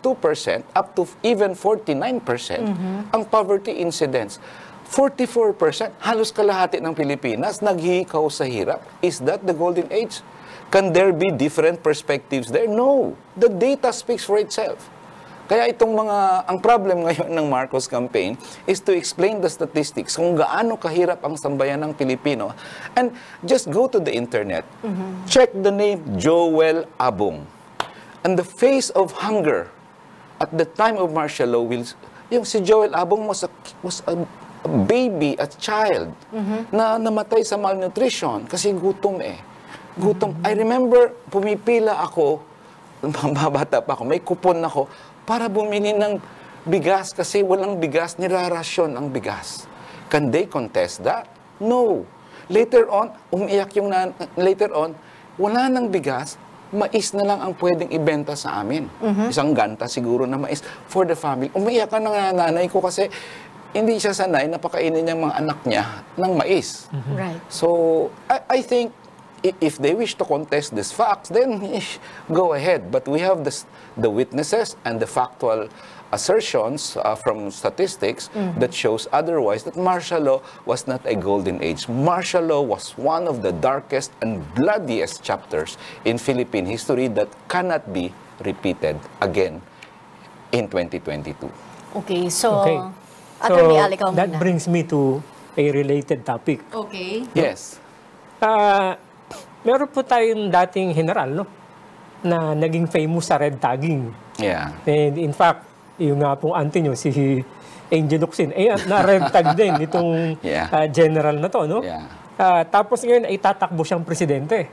up to even 49% ang poverty incidence. 44%, halos kalahati ng Pilipinas naghihikaw sa hirap. Is that the golden age? Can there be different perspectives there? No. The data speaks for itself. Kaya itong mga, ang problem ngayon ng Marcos campaign is to explain the statistics kung gaano kahirap ang sambayan ng Pilipino. And just go to the internet. Check the name Joel Abong. And the face of hunger at the time of martial law will yung si Joel Abong was a, was a baby, a child na namatay sa malnutrition kasi gutom eh. Gutom. I remember pumipila ako bata pa ako, may kupon ako para bumili ng bigas kasi walang bigas, nirarasyon ang bigas. Can they contest that? No. Later on, umiyak yung nan- later on, wala nang bigas, mais na lang ang pwedeng ibenta sa amin. Isang ganta siguro na mais for the family. Umiyak ka ng nanay ko kasi hindi siya sanay na pakainin niya mga anak niya ng mais. Right. So, I, I think if they wish to contest these facts, then ish, go ahead. But we have this, the witnesses and the factual assertions uh, from statistics that shows otherwise that martial law was not a golden age. Martial law was one of the darkest and bloodiest chapters in Philippine history that cannot be repeated again in 2022. Okay, so, Okay. Attorney So, Al, ikaw that muna. brings me to a related topic. Okay. Yes. Ah, meron po tayong dating general, no? Na naging famous sa red tagging. Yeah. And in fact, yung nga pong auntie nyo, si Angel Locsin, eh, na-red tag din itong Yeah. ah, general na to, no? Yeah. Ah, tapos ngayon ay tatakbo siyang presidente.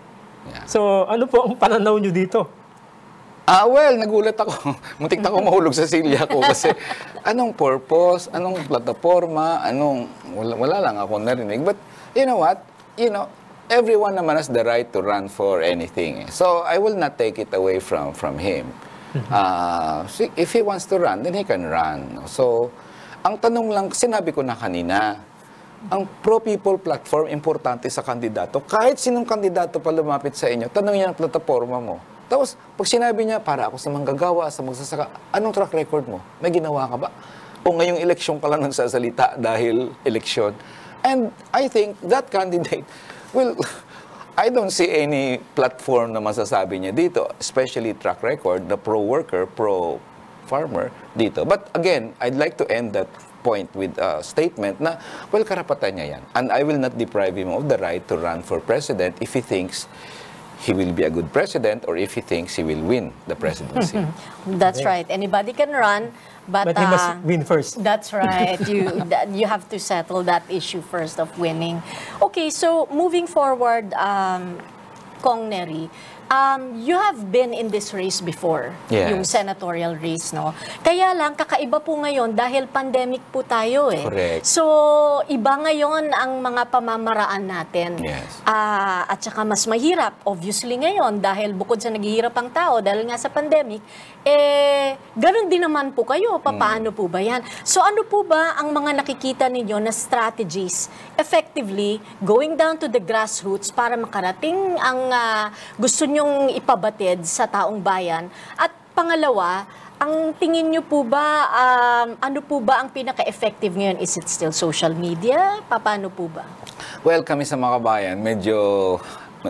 Yeah. So, ano po ang pananaw nyo dito? Ah, well, nagulat ako. Muntik na ako mahulog sa silya ko kasi anong purpose, anong plataforma, anong, wala, wala lang ako narinig. But, you know what? You know, everyone naman has the right to run for anything. So, I will not take it away from, from him. Si- if he wants to run, then he can run. So, ang tanong lang, sinabi ko na kanina, ang pro-people platform importante sa kandidato. Kahit sinong kandidato pa lumapit sa inyo, tanong niya ang plataforma mo. Tapos, pag sinabi niya, para ako sa manggagawa, sa magsasaka, anong track record mo? May ginawa ka ba? O ngayong eleksyon ka lang nagsasalita dahil eleksyon? And I think that candidate will... I don't see any platform na masasabi niya dito, especially track record, the pro-worker, pro-farmer dito. But again, I'd like to end that point with a statement na, well, karapatan niya yan. And I will not deprive him of the right to run for president if he thinks he will be a good president or if he thinks he will win the presidency. That's right. Anybody can run, but, But he must uh, win first. That's right. You that, you have to settle that issue first of winning. Okay, so moving forward, um, Kong Neri, um, you have been in this race before, Yes. yung senatorial race, no? Kaya lang, kakaiba po ngayon dahil pandemic po tayo eh. Correct. So, iba ngayon ang mga pamamaraan natin. Yes. Ah, at saka mas mahirap, obviously ngayon, dahil bukod sa naghihirap ang tao, dahil nga sa pandemic, eh, ganun din naman po kayo. Paano po ba yan? So ano po ba ang mga nakikita ninyo na strategies effectively going down to the grassroots para makarating ang ah, gusto nyong ipabatid sa taong bayan? At pangalawa, ang tingin nyo po ba, um, ano po ba ang pinaka-effective ngayon? Is it still social media? Paano po ba? Well, kami sa Makabayan, medyo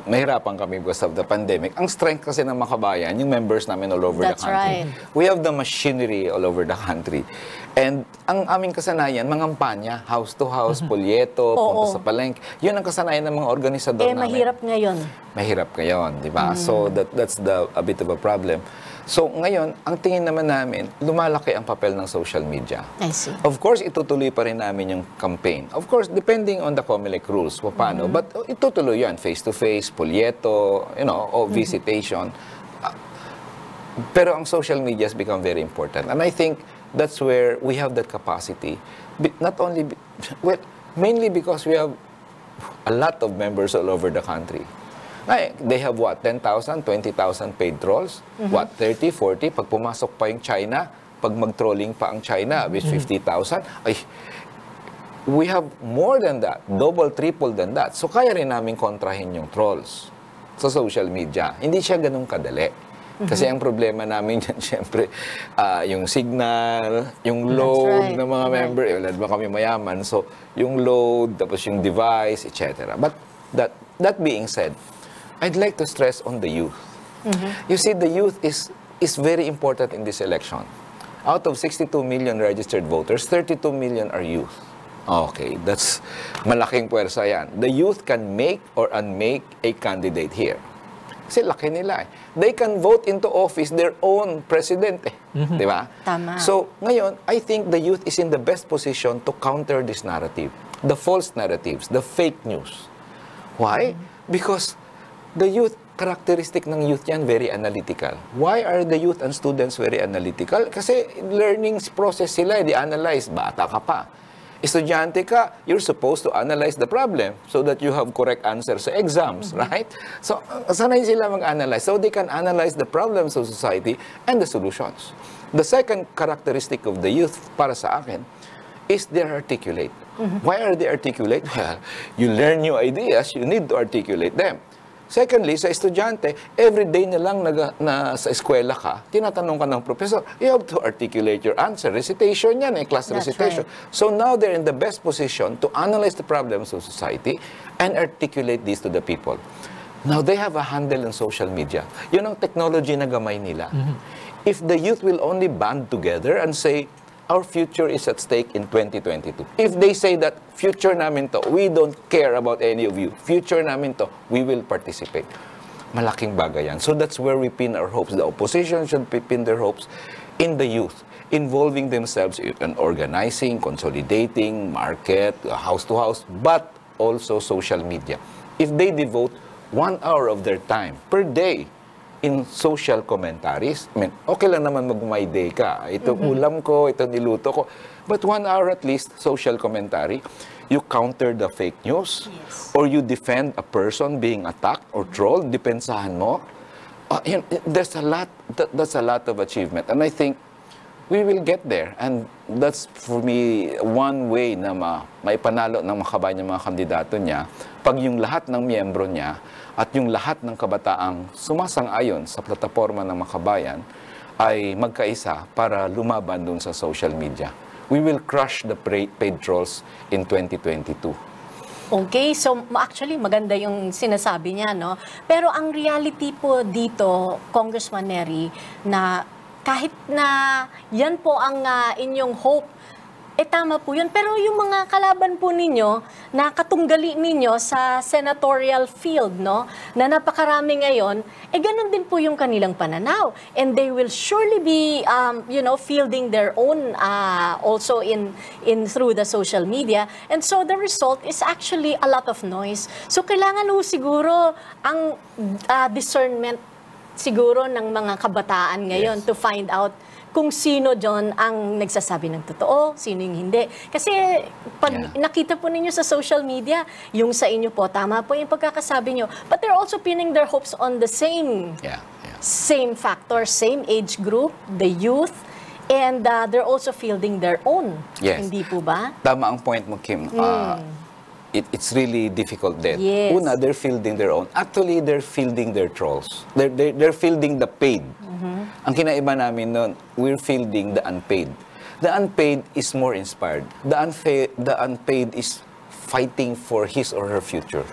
mahirapan kami because of the pandemic. Ang strength kasi ng Makabayan, yung members namin all over That's the country. right. We have the machinery all over the country. And ang aming kasanayan, mangampanya, house to house, polyeto, Oo. punta sa palengke. Yun ang kasanayan ng mga organisador Eh, namin. mahirap ngayon. mahirap ngayon, di ba? So that that's the a bit of a problem. So ngayon, ang tingin naman namin, lumalaki ang papel ng social media. I see. Of course, itutuloy pa rin namin yung campaign. Of course, depending on the COMELEC rules, paano. But uh, itutuloy yan, face-to-face, polyeto, you know, o visitation. Ah, pero ang social media has become very important. And I think that's where we have that capacity. Not only, well, mainly because we have a lot of members all over the country. They have what, 10,000, 20,000 paid trolls? What, 30, 40? Pag pumasok pa yung China, pag mag-trolling pa ang China with 50,000, ay, we have more than that, double, triple than that. So kaya rin namin kontrahin yung trolls sa social media. Hindi siya ganun kadali. Kasi ang problema namin dyan, syempre, ah, yung signal, yung load right. ng mga Right. member, eh, wala ba kami mayaman, so yung load, tapos yung device, etc. But that, that being said, I'd like to stress on the youth. You see, the youth is, is very important in this election. Out of 62 million registered voters, 32 million are youth. Okay, that's malaking puwersa yan. The youth can make or unmake a candidate here. Kasi laki nila eh. They can vote into office their own president eh. Di ba? Tama. So, ngayon, I think the youth is in the best position to counter this narrative. The false narratives, the fake news. Why? Because the youth, characteristic ng youth yan, very analytical. Why are the youth and students very analytical? Kasi learning process sila, eh, di analyze, bata ka pa. Estudyante ka, you're supposed to analyze the problem so that you have correct answers sa exams, right? So, sanay sila mag-analyze. So, they can analyze the problems of society and the solutions. The second characteristic of the youth, para sa akin, is they're articulate. Why are they articulate? Well, you learn new ideas, you need to articulate them. Secondly, sa estudyante, every day na lang nag, na sa eskwela ka, tinatanong ka ng professor, you have to articulate your answer. Recitation yan, eh, class That's recitation. So now they're in the best position to analyze the problems of society and articulate these to the people. Now they have a handle on social media. Yun ang technology na gamay nila. If the youth will only band together and say, our future is at stake in 2022. If they say that future namin to, we don't care about any of you. Future namin to, we will participate. Malaking bagay yan. So that's where we pin our hopes. The opposition should pin their hopes in the youth, involving themselves in organizing, consolidating, market, uh, house to house, but also social media. If they devote one hour of their time per day in social commentaries. I mean, okay lang naman mag-my day ka. Ito ulam ko, ito niluto ko. But one hour at least, social commentary. You counter the fake news. Or you defend a person being attacked or trolled. Depensahan mo. Uh, yun, there's a lot, that, that's a lot of achievement. And I think we will get there. And that's for me one way na ma, maipanalo ng makabayan ng mga kandidato niya pag yung lahat ng miyembro niya at yung lahat ng kabataang sumasang-ayon sa plataforma ng makabayan ay magkaisa para lumaban dun sa social media. We will crush the paid trolls in 2022. Okay, so actually maganda yung sinasabi niya, no? Pero ang reality po dito, Congressman Neri, na kahit na yan po ang ah, inyong hope, eh tama po yun. Pero yung mga kalaban po ninyo, na katunggali ninyo sa senatorial field, no? Na napakarami ngayon, eh ganun din po yung kanilang pananaw. And they will surely be, um, you know, fielding their own uh, also in, in through the social media. And so the result is actually a lot of noise. So kailangan ho siguro ang uh, discernment siguro ng mga kabataan ngayon to find out kung sino John ang nagsasabi ng totoo, sino yung hindi. Kasi pag Yeah. nakita po ninyo sa social media, yung sa inyo po, tama po yung pagkakasabi nyo. But they're also pinning their hopes on the same Yeah, yeah. same factor, same age group, the youth, and uh, they're also fielding their own. Yes. Hindi po ba? Tama ang point mo, Kim. Ah, it, it's really difficult then. Yes. Una, they're fielding their own. Actually, they're fielding their trolls. They're, they're, they're fielding the paid. Ang kinaiba namin noon, we're fielding the unpaid. The unpaid is more inspired. The, unfa- the unpaid is fighting for his or her future.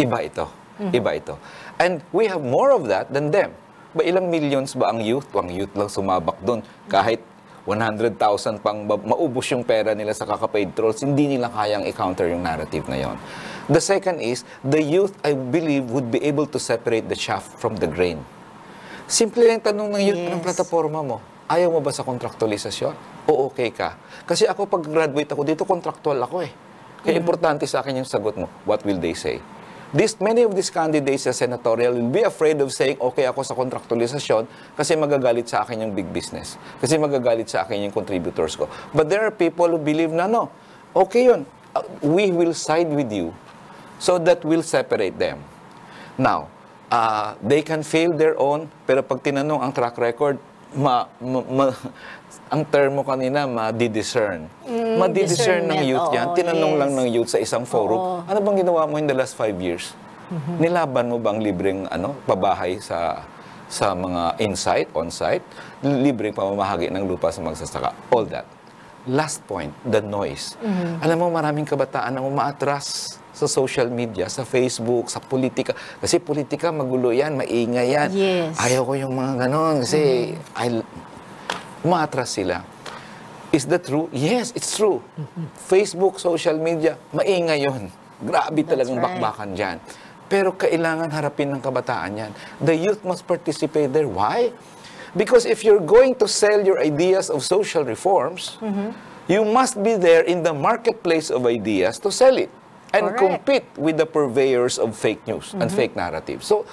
Iba ito. Iba ito. And we have more of that than them. Ba ilang millions ba ang youth? Ang youth lang sumabak doon. Kahit 100,000 pang maubos yung pera nila sa kakapaid trolls, hindi nila kayang i-counter yung narrative na yon. The second is, the youth, I believe, would be able to separate the chaff from the grain. Simple lang tanong ng youth ng Yes. plataforma mo. Ayaw mo ba sa kontraktualisasyon? O okay ka? Kasi ako, pag graduate ako dito, contractual ako eh. Kaya importante sa akin yung sagot mo. What will they say? This, many of these candidates sa senatorial will be afraid of saying, okay ako sa kontraktualisasyon kasi magagalit sa akin yung big business. Kasi magagalit sa akin yung contributors ko. But there are people who believe na no, okay yun. Uh, we will side with you so that we'll separate them. Now, uh, they can fail their own, pero pag tinanong ang track record, ma, ma, ma- ang term mo kanina, ma-discern. Mm, ma-discern ng youth yan. oo, Tinanong yes. lang ng youth sa isang forum, Oo. ano bang ginawa mo in the last five years? Nilaban mo bang libreng ano, pabahay sa sa mga in-site, on-site, libreng pamamahagi ng lupa sa magsasaka, all that. Last point, the noise. Alam mo, maraming kabataan ang umaatras sa social media, sa Facebook, sa politika. Kasi politika, magulo yan, maingay yan. Yes. Ayaw ko yung mga ganon kasi I, umaatras sila. Is that true? Yes, it's true. Facebook, social media, maingay yun. Grabe talagang right. bakbakan dyan. Pero kailangan harapin ng kabataan yan. The youth must participate there. Why? Because if you're going to sell your ideas of social reforms, you must be there in the marketplace of ideas to sell it and Correct. compete with the purveyors of fake news and fake narratives. So,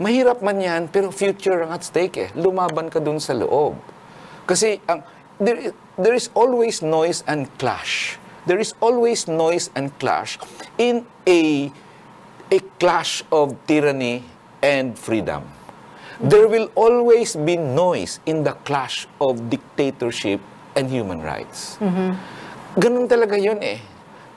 mahirap man yan, pero future ang at stake eh. Lumaban ka dun sa loob. Kasi ang there, there is always noise and clash. There is always noise and clash in a a clash of tyranny and freedom. There will always be noise in the clash of dictatorship and human rights. Ganun talaga yun eh.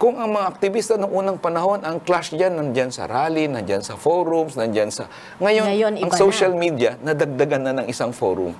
Kung ang mga aktivista noong unang panahon, ang clash dyan, nandyan sa rally, nandyan sa forums, nandyan sa... Ngayon, Ngayon, ang social na. media, nadagdagan na ng isang forum.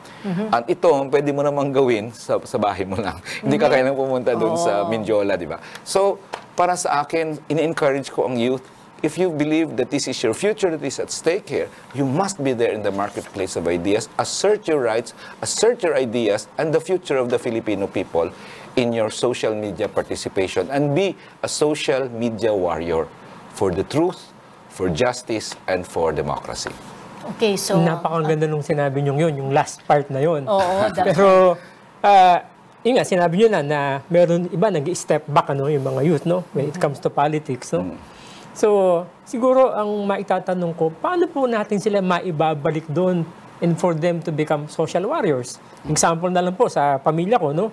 At ito, pwede mo namang gawin sa, sa bahay mo lang. Hindi ka kailangang pumunta doon sa Mindiola, di ba? So, para sa akin, ini-encourage ko ang youth, if you believe that this is your future that is at stake here, you must be there in the marketplace of ideas, assert your rights, assert your ideas, and the future of the Filipino people in your social media participation, and be a social media warrior for the truth, for justice, and for democracy. Okay, so... Napakaganda nung sinabi nyo yun, yung last part na yun. Oo. Pero, ah, yun nga, sinabi nyo na na meron iba nag-step back ano, yung mga youth, no? When it comes to politics, no? So, siguro ang maitatanong ko, paano po natin sila maibabalik doon and for them to become social warriors? Example na lang po sa pamilya ko, no?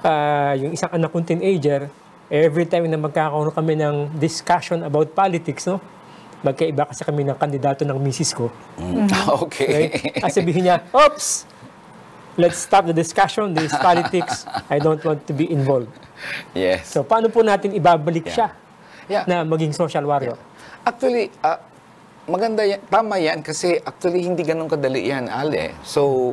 Ah, yung isang anak kong teenager, every time na magkakaroon kami ng discussion about politics, no? Magkaiba kasi kami ng kandidato ng misis ko. Okay. Right? At sabihin niya, oops, let's stop the discussion, this politics, I don't want to be involved. yes. So, paano po natin ibabalik Yeah. siya Yeah. na maging social warrior? Actually, ah, maganda yan. Tama yan kasi actually hindi ganun kadali yan, Ale. So,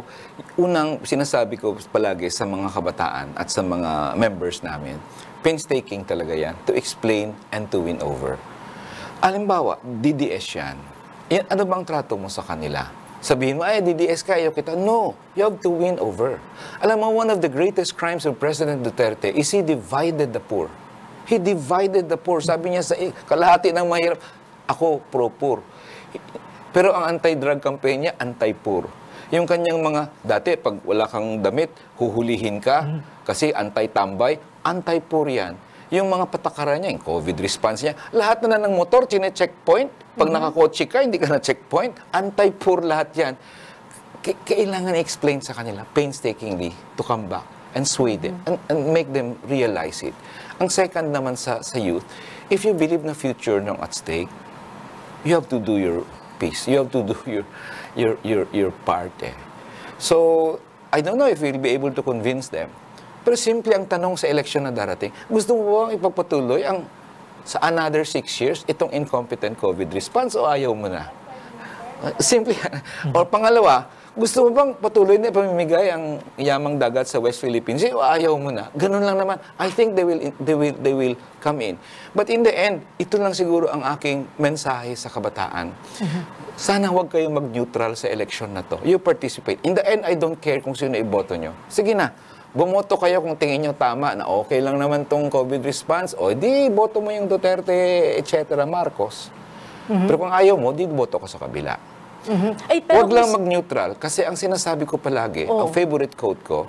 unang sinasabi ko palagi sa mga kabataan at sa mga members namin, painstaking talaga yan to explain and to win over. Alimbawa, DDS yan. yan. Ano bang trato mo sa kanila? Sabihin mo, ay, DDS ka, ayaw kita. No, you have to win over. Alam mo, one of the greatest crimes of President Duterte is he divided the poor. He divided the poor. Sabi niya sa kalahati ng mahirap, ako pro-poor. Pero ang anti-drug campaign niya, anti-poor. Yung kanyang mga, dati pag wala kang damit, huhulihin ka kasi anti-tambay, anti-poor yan. Yung mga patakaran niya, yung COVID response niya, lahat na ng motor, chine-checkpoint. Pag nakakotse ka, hindi ka na-checkpoint. Anti-poor lahat yan. K- kailangan i-explain sa kanila painstakingly to come back and sway them and, and make them realize it. Ang second naman sa, sa youth, if you believe na future nung at stake, you have to do your piece. You have to do your your your your part. Eh. So, I don't know if we'll be able to convince them. Pero simple ang tanong sa election na darating, gusto mo bang ipagpatuloy ang sa another six years itong incompetent COVID response o ayaw mo na? Simple. Or pangalawa, gusto mo bang patuloy na pamimigay ang yamang dagat sa West Philippines o ayaw mo na? Ganun lang naman. I think they will they will they will come in. But in the end, ito lang siguro ang aking mensahe sa kabataan. Sana huwag kayong mag-neutral sa election na to. You participate. In the end, I don't care kung sino iboto nyo. Sige na, bumoto kayo kung tingin nyo tama na okay lang naman tong COVID response. O di, boto mo yung Duterte, etc. Marcos. Pero kung ayaw mo, di boto ka sa kabila. Ay, pero Huwag lang mag-neutral kasi ang sinasabi ko palagi, Oh. ang favorite quote ko,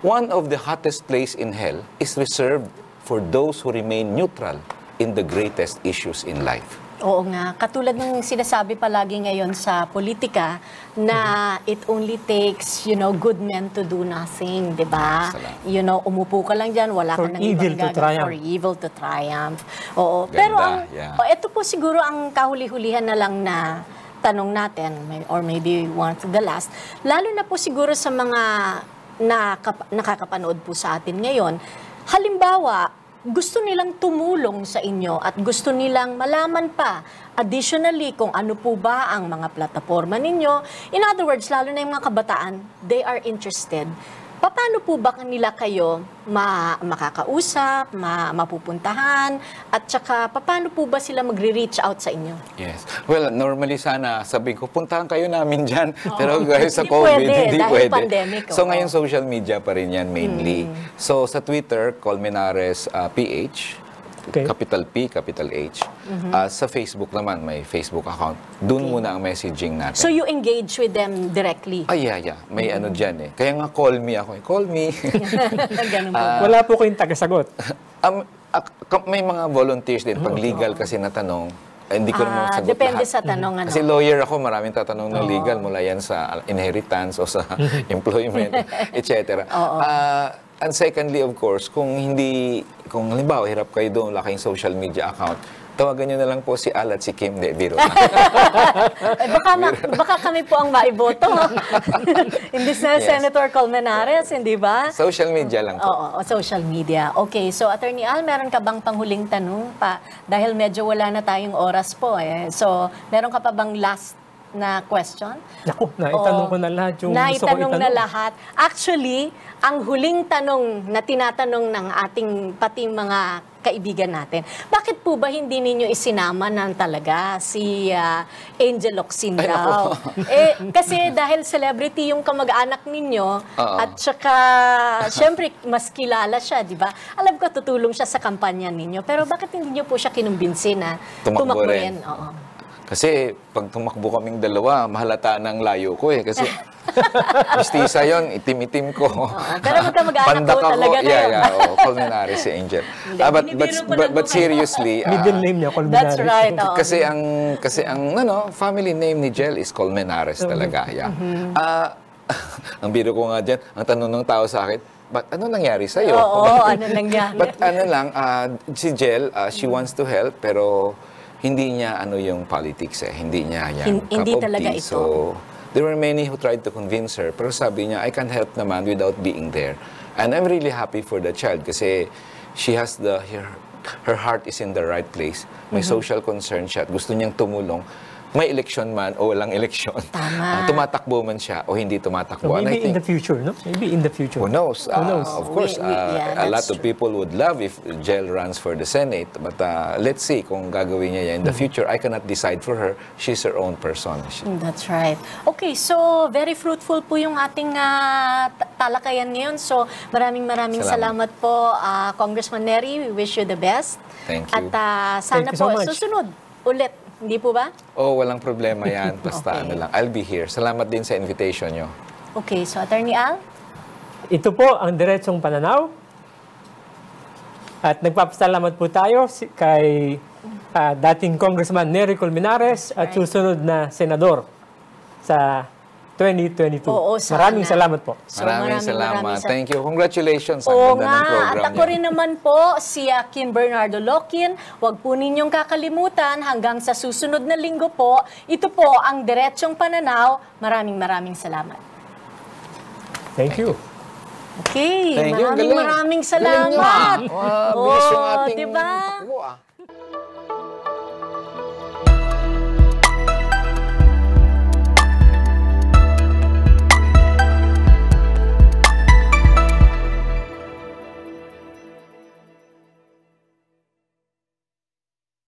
one of the hottest place in hell is reserved for those who remain neutral in the greatest issues in life. Oo nga. Katulad ng sinasabi palagi ngayon sa politika na it only takes, you know, good men to do nothing, di ba? You know, umupo ka lang dyan, wala For ka nang evil ibang to gagawin. triumph. For evil to triumph. Oo. Ganda, Pero ang, yeah. oh, ito po siguro ang kahuli-hulihan na lang na tanong natin, or maybe one of the last, lalo na po siguro sa mga nakap- nakakapanood po sa atin ngayon, halimbawa, gusto nilang tumulong sa inyo at gusto nilang malaman pa additionally kung ano po ba ang mga plataforma ninyo. In other words, lalo na yung mga kabataan, they are interested paano po ba kanila kayo ma makakausap, ma mapupuntahan, at saka paano po ba sila magre-reach out sa inyo? Yes. Well, normally sana sabi ko, puntahan kayo namin dyan. Pero dahil sa COVID, pwede, hindi dahil pwede. pandemic, so ngayon social media pa rin yan mainly. Hmm. So sa Twitter, Colmenares uh, PH, Okay. capital P, capital H. Mhm. Uh, sa Facebook naman, may Facebook account. Doon muna ang messaging natin. So you engage with them directly? Ay, yeah, yeah. May ano dyan eh. Kaya nga call me ako. eh. Call me. Ganun po. Ah, Wala po kayong tagasagot. Um, ka- may mga volunteers din. Pag legal kasi na tanong, hindi ko naman Ah, sagot depende lahat. sa tanong, ano? Kasi lawyer ako, maraming tatanong ng legal mula yan sa inheritance o sa employment, etc. Ah, and secondly, of course, kung hindi, kung halimbawa, hirap kayo doon, wala kayong social media account, tawagan nyo na lang po si Al at si Kim. De, biro. Eh, baka, ma- baka kami po ang maiboto. Hindi na Yes. Senator Colmenares, hindi ba? social media lang po. Oo, social media. Okay, so Attorney Al, meron ka bang panghuling tanong pa? Dahil medyo wala na tayong oras po eh. So, meron ka pa bang last na question? Naku, naitanong Oo. ko na lahat yung gusto ko Naitanong itanong. na lahat. Actually, ang huling tanong na tinatanong ng ating pati mga kaibigan natin, bakit po ba hindi ninyo isinama ng talaga si ah, Angel daw? eh, kasi dahil celebrity yung kamag-anak ninyo, Oo. at saka, syempre, mas kilala siya, di ba? Alam ko, tutulong siya sa kampanya ninyo. Pero bakit hindi nyo po siya kinumbinsi na Tumakbo tumakbo rin. rin? Oo. Kasi pag tumakbo kaming dalawa, mahalata ng layo ko eh. Kasi mistisa yon itim-itim ko. pero magkamag-anak Pandak po ako. talaga kayo. Yeah, yeah. Oh, Colmenares si Angel. Hindi, Ah, but, but, ko but, but seriously, ah, Middle name niya, Colmenares. That's right. oo. kasi ang kasi ang ano, family name ni Jel is Colmenares talaga. Yeah. Mm-hmm. Ah, ang biro ko nga diyan, ang tanong ng tao sa akin, But ano nangyari sa iyo? Oo, ano nangyari? But ano lang, ah, si Jel, ah, she wants to help pero hindi niya ano yung politics eh. Hindi niya yan. Hin- hindi talaga tea. ito. So, there were many who tried to convince her. Pero sabi niya, I can help naman without being there. And I'm really happy for the child kasi she has the, her, her heart is in the right place. May Mm-hmm. social concern siya at gusto niyang tumulong. May election man o walang election. Tama. Ah, tumatakbo man siya o hindi So tumatakbo. And I maybe in think- the future, no? Maybe in the future. Who knows? Who knows? Uh, of course, We- we- uh, yeah, a lot that's of true. people would love if Jel runs for the Senate. But uh, let's see kung gagawin niya yan in the Mm-hmm. future. I cannot decide for her. She's her own person. She- Mm, That's right. Okay, so very fruitful po yung ating ah, ta- talakayan ngayon. So maraming maraming salamat, Salamat. po, ah, Congressman Neri. We wish you the best. Thank At you. ah, sana Thank you so po, much. susunod ulit. Hindi po ba? Oh, walang problema yan. Basta Okay. ano lang. I'll be here. Salamat din sa invitation nyo. Okay, so Attorney Al? Ito po ang diretsong pananaw. At nagpapasalamat po tayo kay ah, dating Congressman Nery Colmenares at susunod na senador sa 2022. Oo, sana. Maraming salamat po. So, maraming, maraming, salamat. maraming sa- Thank you. Congratulations. Oo ganda nga, ng program at ako niyo. rin naman po, si ah, Kim Bernardo Lokin. Huwag po ninyong kakalimutan hanggang sa susunod na linggo po. Ito po ang Diretsong Pananaw. Maraming maraming salamat. Thank you. Okay, Thank you. Ang maraming galing. maraming Galing niyo, ah. salamat. Wow, Oo, ating diba? ah.